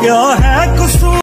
क्या है कसूर